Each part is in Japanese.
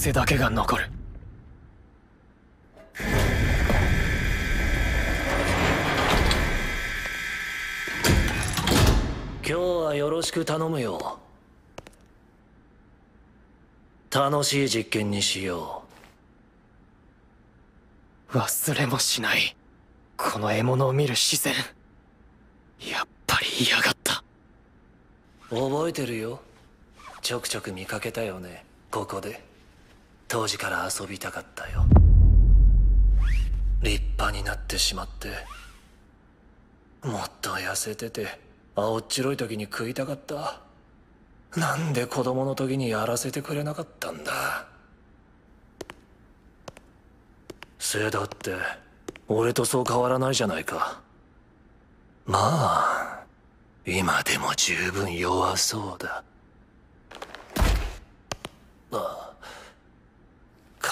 癖だけが残る。今日はよろしく頼むよ。楽しい実験にしよう。忘れもしない。この獲物を見る視線やっぱり嫌がった。覚えてるよ。ちょくちょく見かけたよね。ここで。当時から遊びたかったよ。立派になってしまってもっと痩せてて青っちろい時に食いたかった。なんで子供の時にやらせてくれなかったんだ。せだって俺とそう変わらないじゃないか。まあ今でも十分弱そうだああ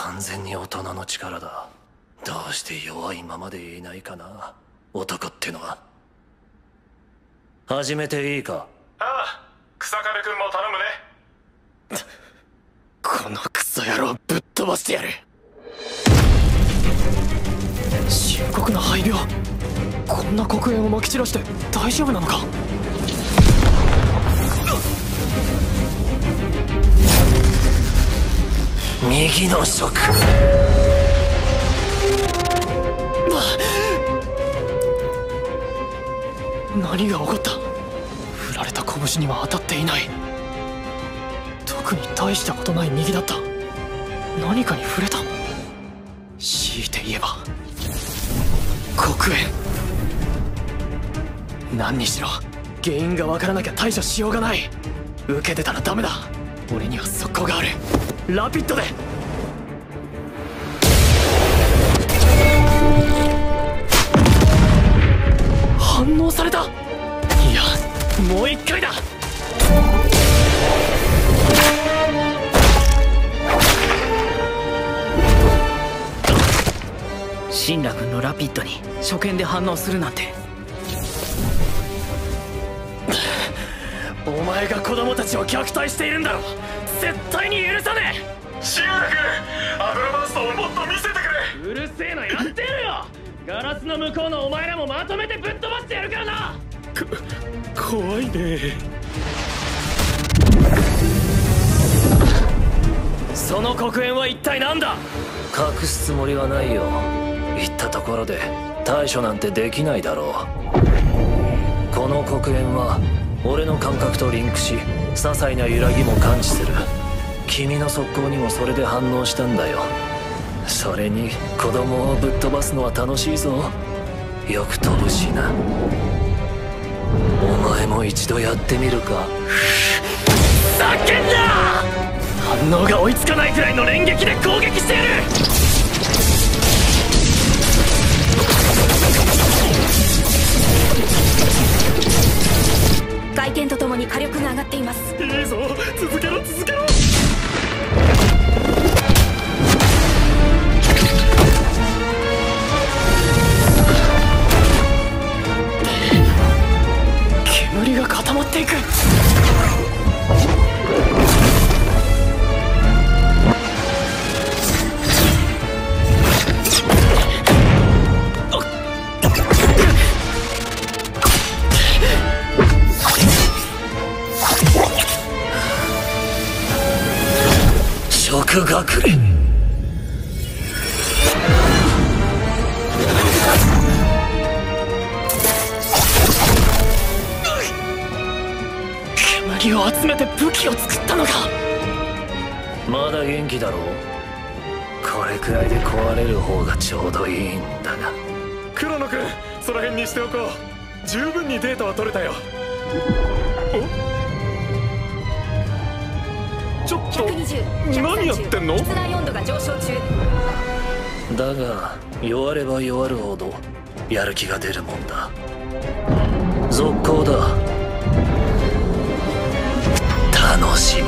完全に大人の力だ。どうして弱いままでいないかな。男ってのは。始めていいか？ああ草壁君も頼むね。このクソ野郎ぶっ飛ばしてやる。深刻な肺病こんな黒煙をまき散らして大丈夫なのか？右の食何が起こった？振られた拳には当たっていない。特に大したことない右だった。何かに触れた。強いて言えば。黒煙。何にしろ原因がわからなきゃ対処しようがない。受けてたらダメだ。俺には速攻がある。ラピッドで。反応された。いやもう一回だ。神羅君のラピッドに初見で反応するなんて。お前が子供たちを虐待しているんだろ絶対に許さねシグラ君油バーストをもっと見せてくれ。えうるせえなやってやるよ。ガラスの向こうのお前らもまとめてぶっ飛ばしてやるからな。怖いね。その黒煙は一体何だ？隠すつもりはないよ。言ったところで対処なんてできないだろう。この黒煙は俺の感覚とリンクし些細な揺らぎも感知する。君の速攻にもそれで反応したんだよ。それに子供をぶっ飛ばすのは楽しいぞ。よく飛ぶしな。お前も一度やってみるか。叫んだ反応が追いつかないくらいの連撃で攻撃してやるいますいいぞ続けろ続けろ煙が固まっていく食隠れ煙を集めて武器を作ったのか。まだ元気だろう？これくらいで壊れる方がちょうどいいんだが黒野君その辺にしておこう。十分にデータは取れたよ。お？ちょっと120何やってんの？室内温度が上昇中。だが弱れば弱るほどやる気が出るもんだ。続行だ。楽しもう